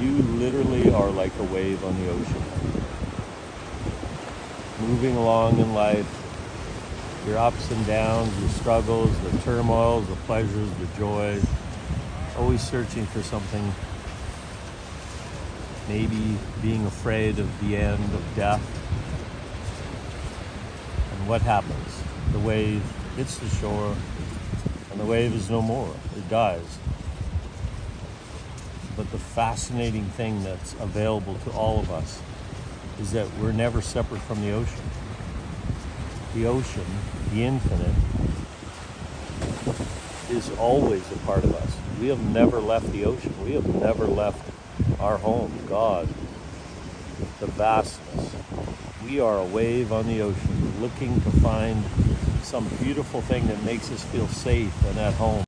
You literally are like a wave on the ocean. Moving along in life, your ups and downs, your struggles, the turmoils, the pleasures, the joys, always searching for something. Maybe being afraid of the end, of death. And what happens? The wave hits the shore, and the wave is no more. It dies. But the fascinating thing that's available to all of us is that we're never separate from the ocean. The ocean, the infinite, is always a part of us. We have never left the ocean. We have never left our home, God, the vastness. We are a wave on the ocean looking to find some beautiful thing that makes us feel safe and at home.